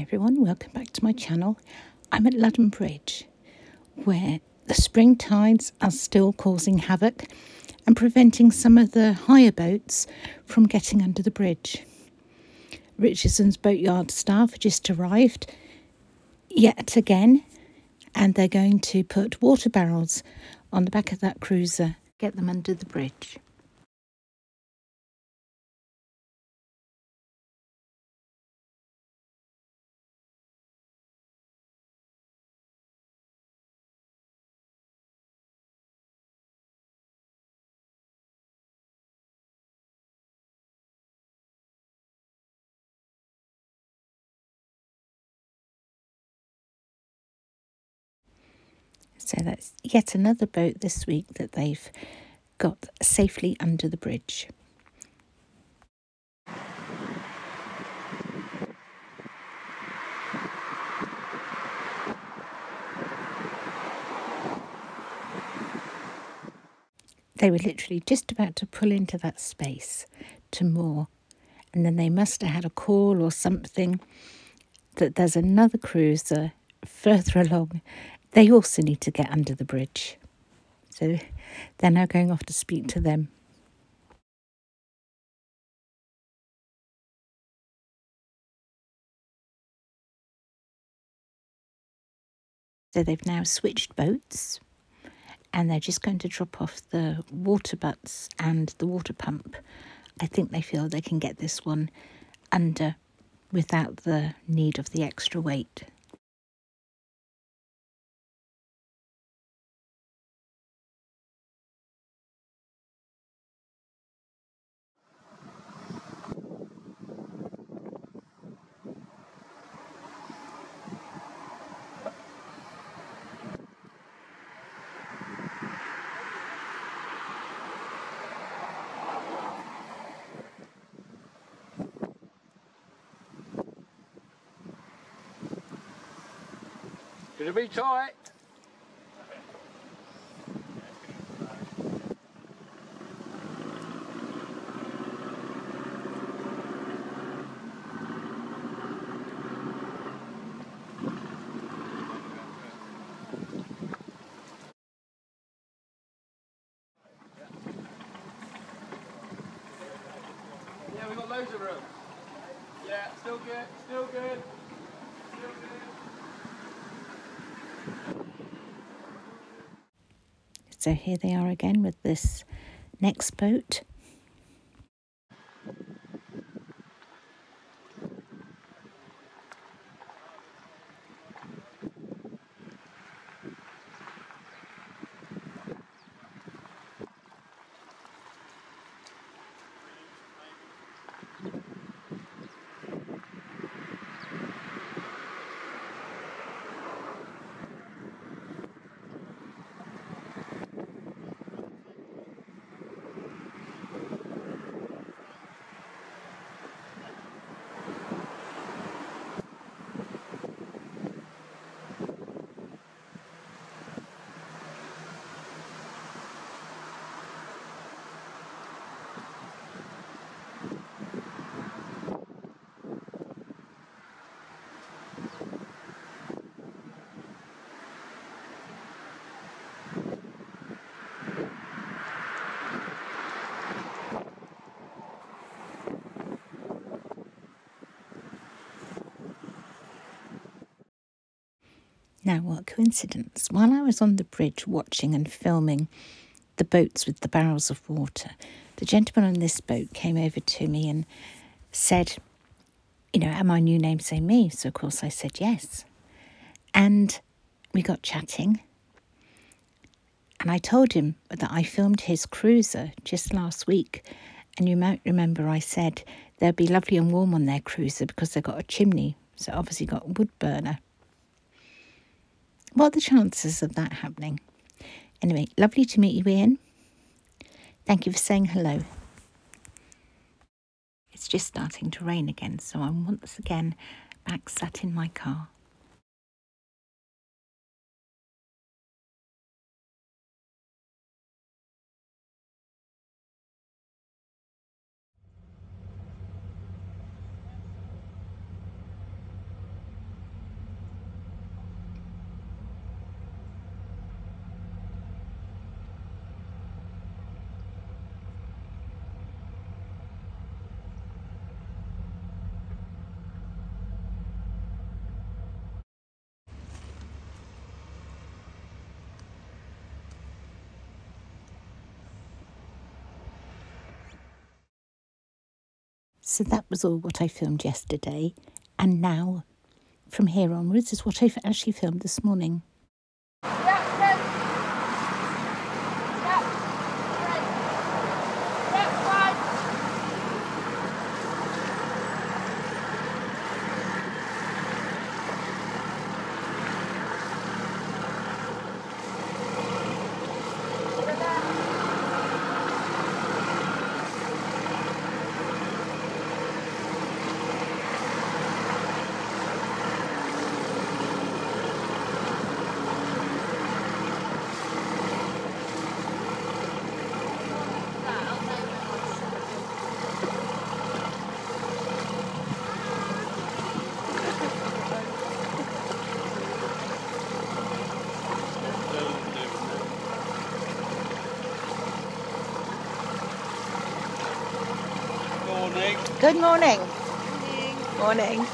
Hi everyone, welcome back to my channel. I'm at Ludham Bridge where the spring tides are still causing havoc and preventing some of the higher boats from getting under the bridge. Richardson's Boatyard staff just arrived yet again and they're going to put water barrels on the back of that cruiser, get them under the bridge. So that's yet another boat this week that they've got safely under the bridge. They were literally just about to pull into that space to moor, and then they must have had a call or something that there's another cruiser further along they also need to get under the bridge. So they're now going off to speak to them. So they've now switched boats and they're just going to drop off the water butts and the water pump. I think they feel they can get this one under without the need of the extra weight. Gonna be tight. Yeah, we've got loads of room. Yeah, still good, still good. Still good. So here they are again with this next boat. Now, what coincidence. While I was on the bridge watching and filming the boats with the barrels of water, the gentleman on this boat came over to me and said, You know, am my new name say me? So, of course, I said yes. And we got chatting. And I told him that I filmed his cruiser just last week. And you might remember I said they'll be lovely and warm on their cruiser because they've got a chimney. So, obviously, got a wood burner. What are the chances of that happening? Anyway, lovely to meet you, Ian. Thank you for saying hello. It's just starting to rain again, so I'm once again back sat in my car. So that was all what I filmed yesterday. And now, from here onwards, is what I've actually filmed this morning. Morning. Good morning. Morning. There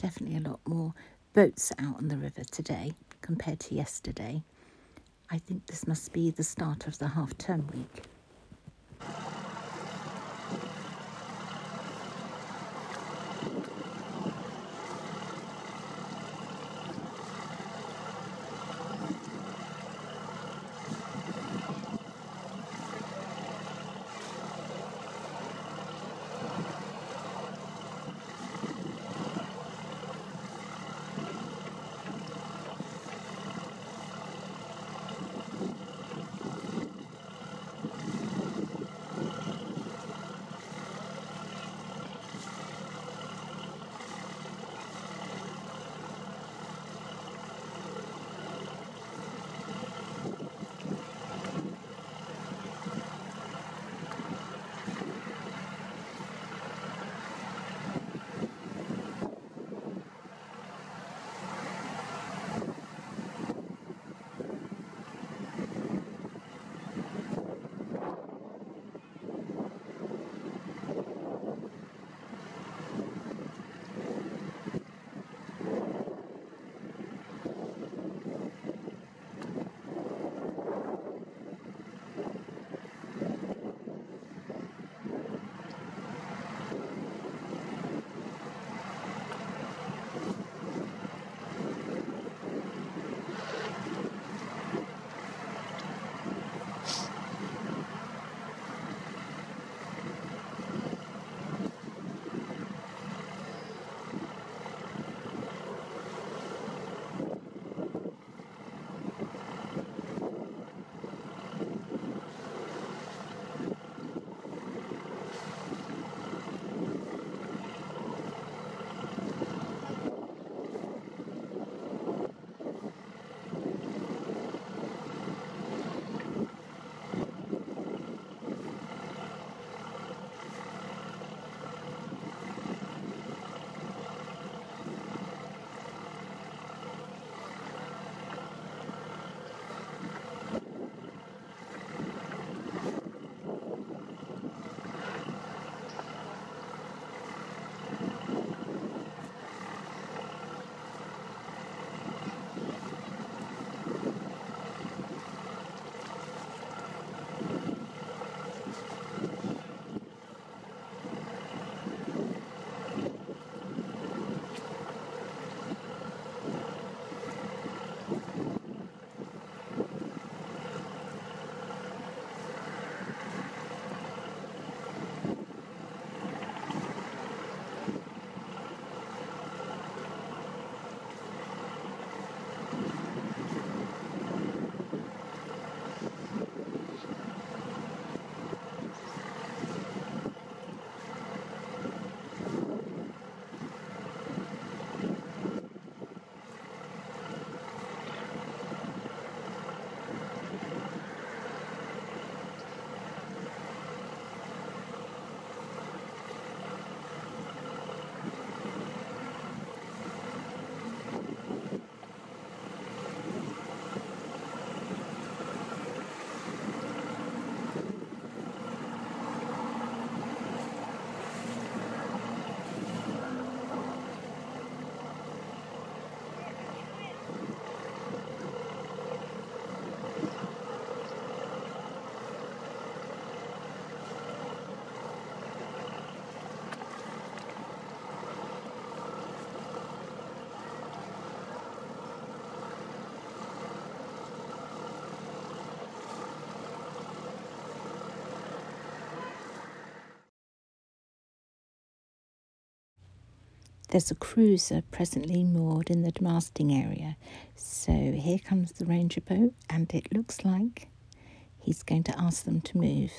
definitely a lot more boats out on the river today compared to yesterday. I think this must be the start of the half term week. There's a cruiser presently moored in the masting area. So here comes the ranger boat, and it looks like he's going to ask them to move.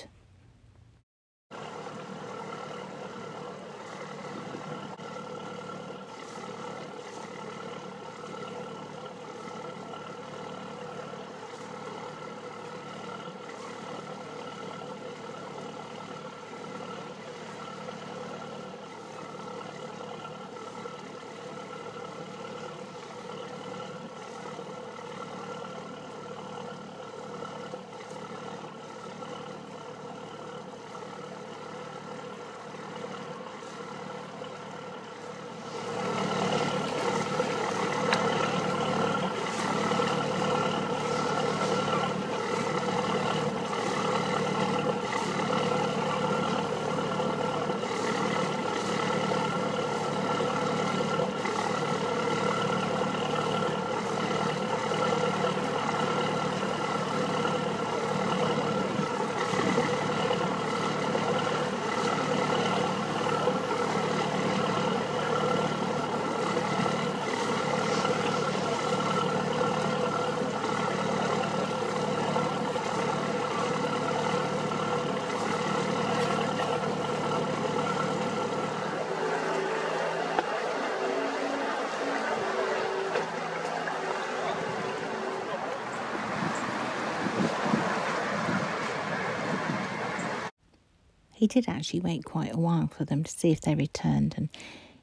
He did actually wait quite a while for them to see if they returned, and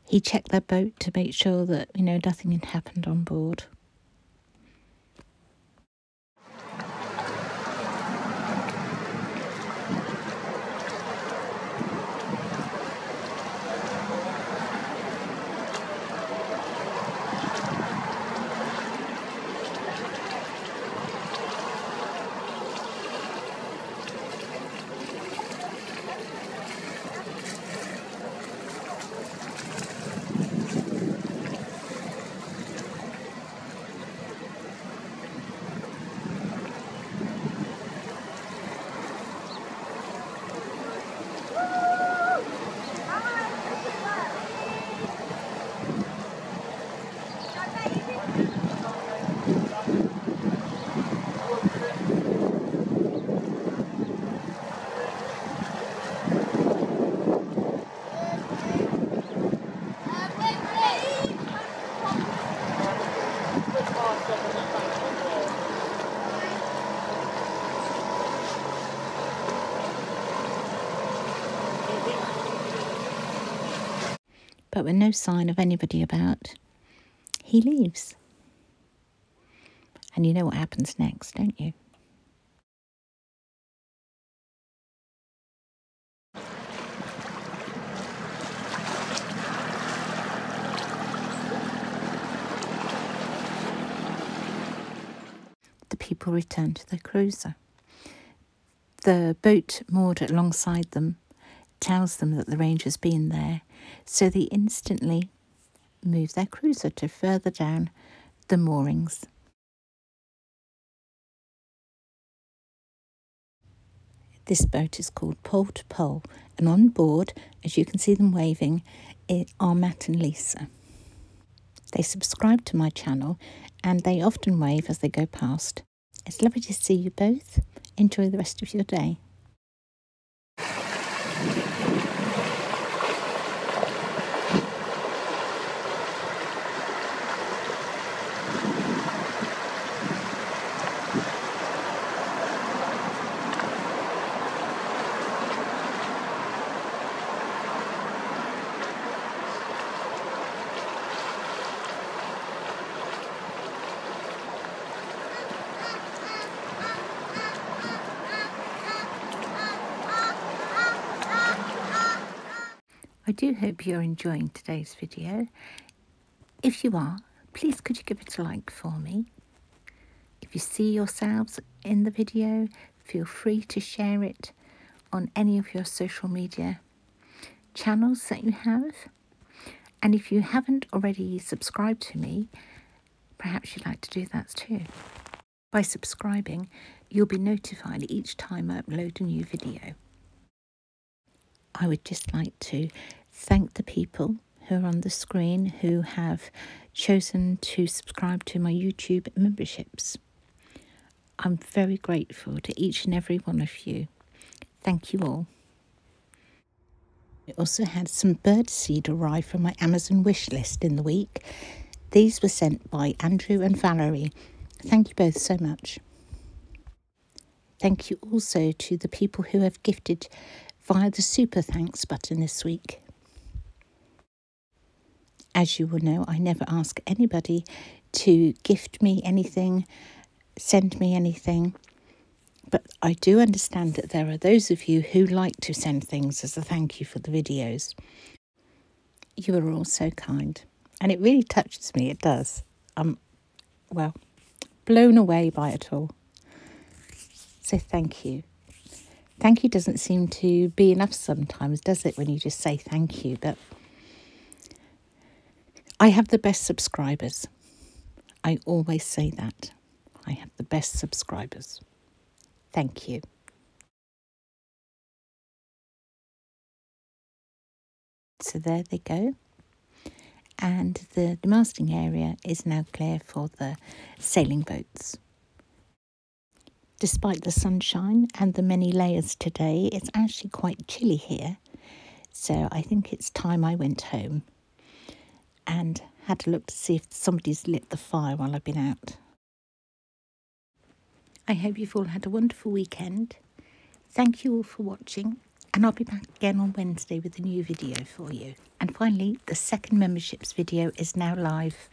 he checked their boat to make sure that, you know, nothing had happened on board. But with no sign of anybody about, he leaves. And you know what happens next, don't you? The people return to their cruiser. The boat moored alongside them tells them that the ranger's been there, so they instantly move their cruiser to further down the moorings. This boat is called Pole to Pole, and on board, as you can see them waving, are Matt and Lisa. They subscribe to my channel and they often wave as they go past. It's lovely to see you both. Enjoy the rest of your day. I do hope you're enjoying today's video. If you are, please could you give it a like for me. If you see yourselves in the video, feel free to share it on any of your social media channels that you have. And if you haven't already subscribed to me, perhaps you'd like to do that too. By subscribing, you'll be notified each time I upload a new video. I would just like to thank the people who are on the screen who have chosen to subscribe to my YouTube memberships. I'm very grateful to each and every one of you. Thank you all. I also had some bird seed arrive from my Amazon wish list in the week. These were sent by Andrew and Valerie. Thank you both so much. Thank you also to the people who have gifted via the super thanks button this week. As you will know, I never ask anybody to gift me anything, send me anything. But I do understand that there are those of you who like to send things as a thank you for the videos. You are all so kind. And it really touches me, it does. I'm, well, blown away by it all. So thank you. Thank you doesn't seem to be enough sometimes, does it, when you just say thank you? But I have the best subscribers. I always say that. I have the best subscribers. Thank you. So there they go. And the demasting area is now clear for the sailing boats. Despite the sunshine and the many layers today, it's actually quite chilly here. So I think it's time I went home and had a look to see if somebody's lit the fire while I've been out. I hope you've all had a wonderful weekend. Thank you all for watching, and I'll be back again on Wednesday with a new video for you. And finally, the second memberships video is now live.